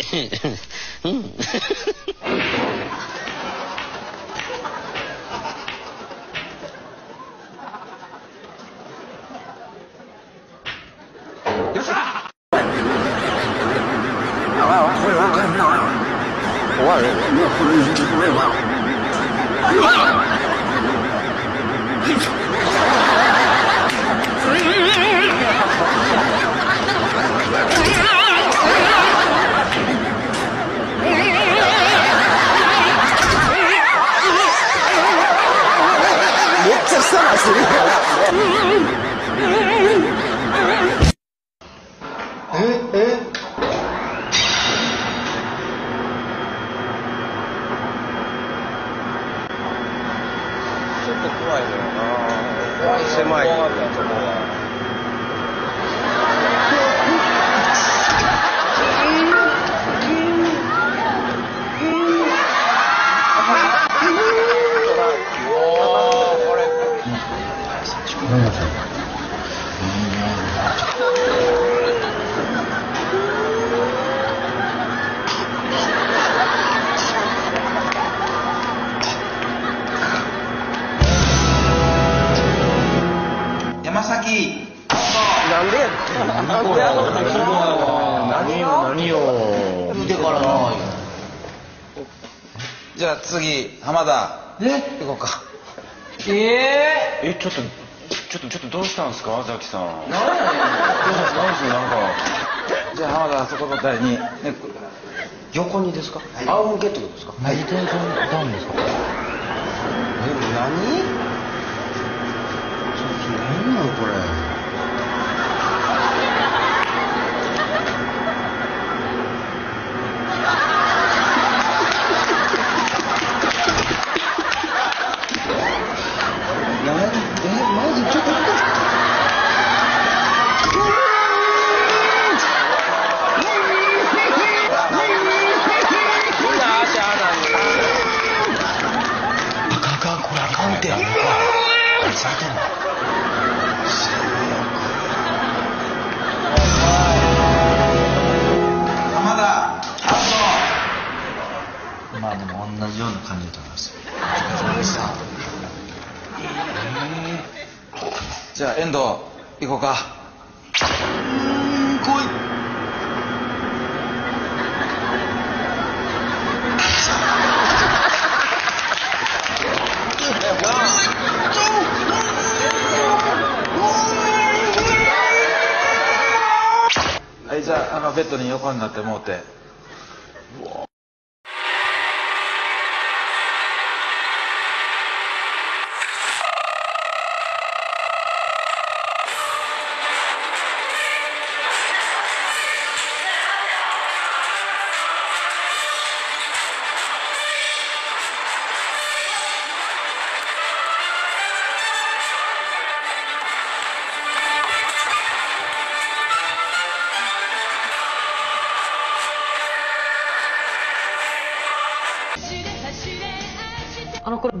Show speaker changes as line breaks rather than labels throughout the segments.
ちょっと怖いのよな。狭い。よねとこがこれ
山崎
なんでやねんなんでやの
何よ何よ
見てからなじゃあ次浜田
え
行こう。か
え
えちょっとちょっとちょっとどう。したんですかザキさん
ー、なんやねん
何ですなんか
じゃあ浜田あそこの台にね
横にですかはい仰向けってことですか
はい
自転車にダメですかえ何っとじ
ゃあ遠藤行こうか。
来い。
はいじゃああのベッドに横になってもうて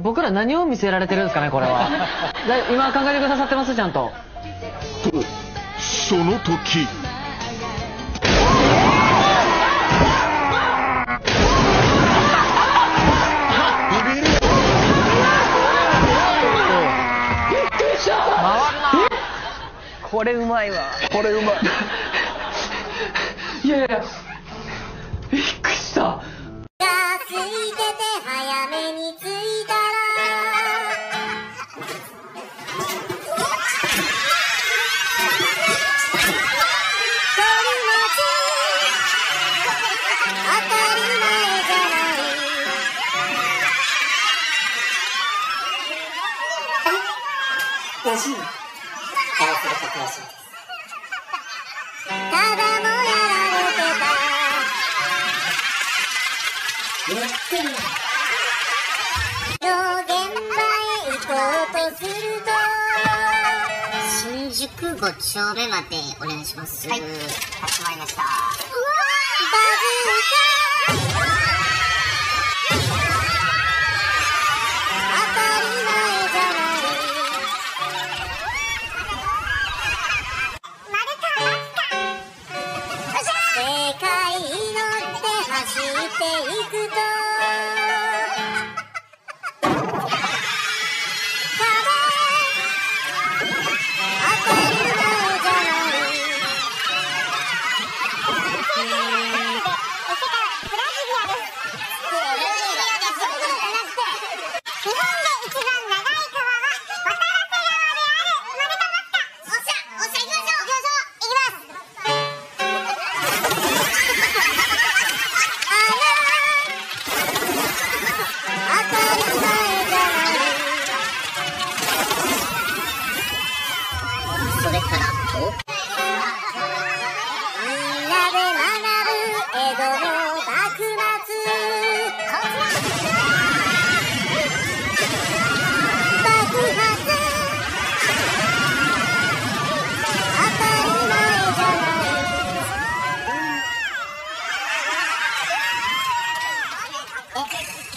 僕ら何を見せられてるんですかねこれは。だ今考えてくださってますちゃんと。
とその時。
これうまいわ。
これうまい。
いやいやびっくりした
ただもやられてた。の現場へ行こうとすると新宿5丁目までお願いします。はい。かしこまりましたバズーカ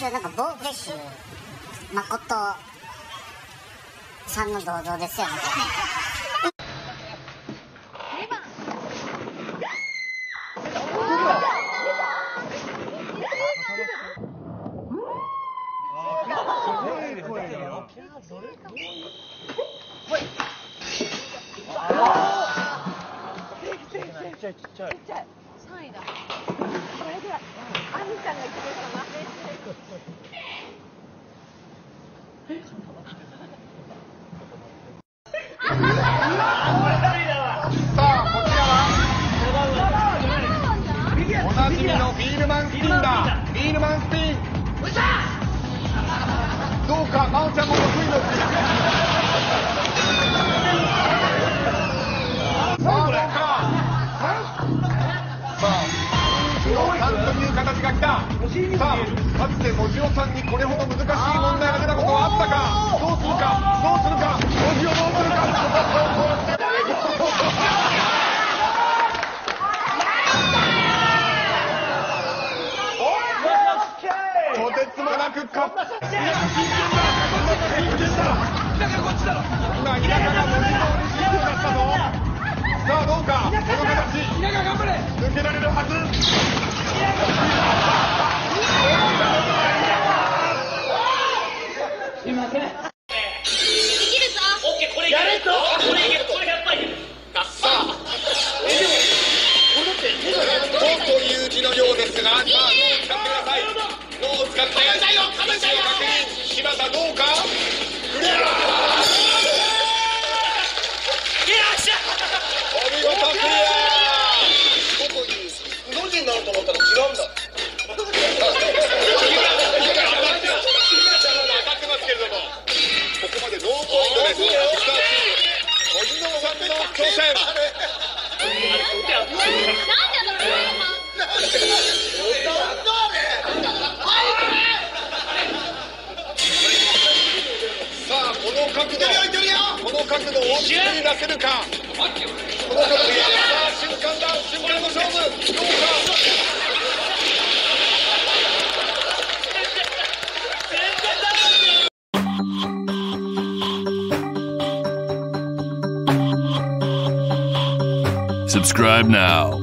え、今日なんかボーフレッシュ誠さんの銅像ですよね。
おなじみのビールマンスピンだ。ビールマンスピン。どうか真央ちゃんも得意の。スピンさあどうか。さあ。プロ3という形が来た。さあかつてもじおさんにこれほど難しい問題が出たことはあったか。どうするか。どうするとてつもなくか。っ今田舎が文字通り真実だったぞ。さあどうか。この形。抜けられるはず認。柴田どうかクリアお見事クリアの字になると思ったら違うんだ。当たってますけれども、ここまでノーポイントでさんの挑戦。さ角度を作り出せるかこの角度さあ瞬間だ瞬間の勝負どうか。
Subscribe now